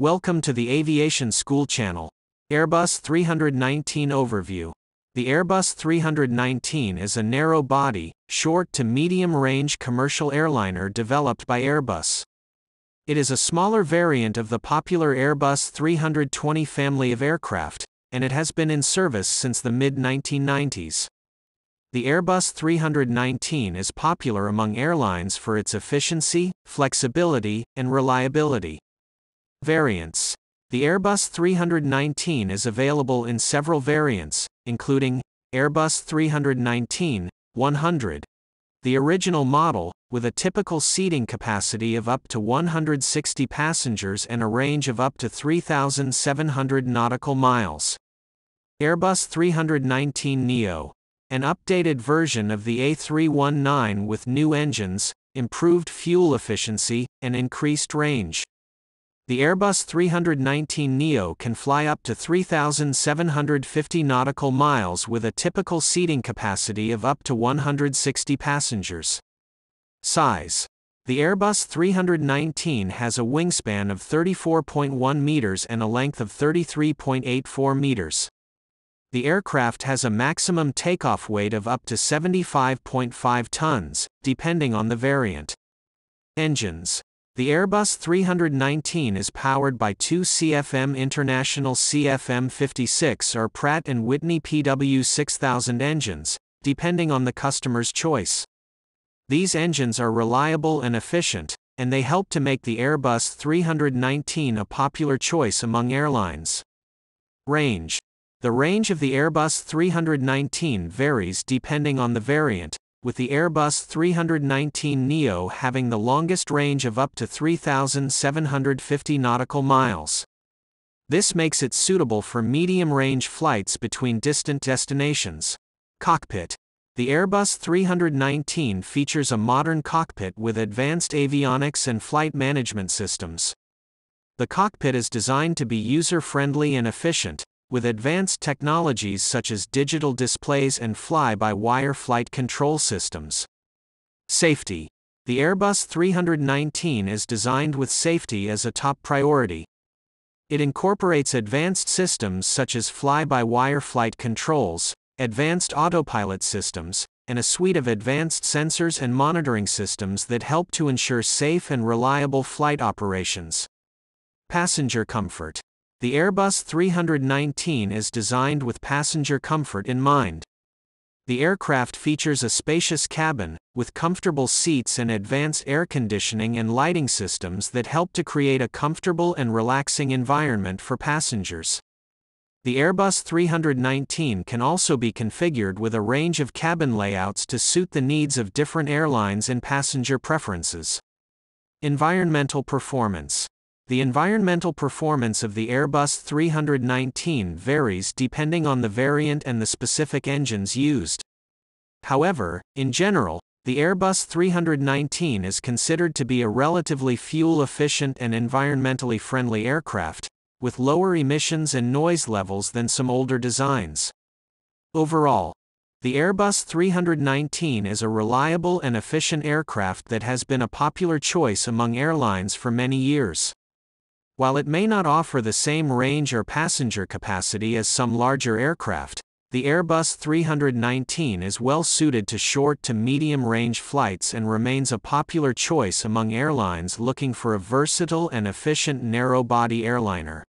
Welcome to the Aviation School channel. Airbus 319 Overview. The Airbus 319 is a narrow body, short to medium range commercial airliner developed by Airbus. It is a smaller variant of the popular Airbus 320 family of aircraft, and it has been in service since the mid 1990s. The Airbus 319 is popular among airlines for its efficiency, flexibility, and reliability. Variants The Airbus 319 is available in several variants, including Airbus 319 100. The original model, with a typical seating capacity of up to 160 passengers and a range of up to 3,700 nautical miles. Airbus 319 Neo. An updated version of the A319 with new engines, improved fuel efficiency, and increased range. The Airbus 319 Neo can fly up to 3,750 nautical miles with a typical seating capacity of up to 160 passengers. Size The Airbus 319 has a wingspan of 34.1 meters and a length of 33.84 meters. The aircraft has a maximum takeoff weight of up to 75.5 tons, depending on the variant. Engines the Airbus 319 is powered by two CFM International CFM56 or Pratt & Whitney PW6000 engines, depending on the customer's choice. These engines are reliable and efficient, and they help to make the Airbus 319 a popular choice among airlines. Range The range of the Airbus 319 varies depending on the variant, with the Airbus 319 Neo having the longest range of up to 3,750 nautical miles. This makes it suitable for medium range flights between distant destinations. Cockpit The Airbus 319 features a modern cockpit with advanced avionics and flight management systems. The cockpit is designed to be user friendly and efficient, with advanced technologies such as digital displays and fly by wire flight control systems. Safety The Airbus 319 is designed with safety as a top priority. It incorporates advanced systems such as fly by wire flight controls, advanced autopilot systems, and a suite of advanced sensors and monitoring systems that help to ensure safe and reliable flight operations. Passenger comfort the Airbus 319 is designed with passenger comfort in mind. The aircraft features a spacious cabin, with comfortable seats and advanced air conditioning and lighting systems that help to create a comfortable and relaxing environment for passengers. The Airbus 319 can also be configured with a range of cabin layouts to suit the needs of different airlines and passenger preferences. Environmental performance the environmental performance of the Airbus 319 varies depending on the variant and the specific engines used. However, in general, the Airbus 319 is considered to be a relatively fuel efficient and environmentally friendly aircraft, with lower emissions and noise levels than some older designs. Overall, the Airbus 319 is a reliable and efficient aircraft that has been a popular choice among airlines for many years. While it may not offer the same range or passenger capacity as some larger aircraft, the Airbus 319 is well suited to short to medium range flights and remains a popular choice among airlines looking for a versatile and efficient narrow body airliner.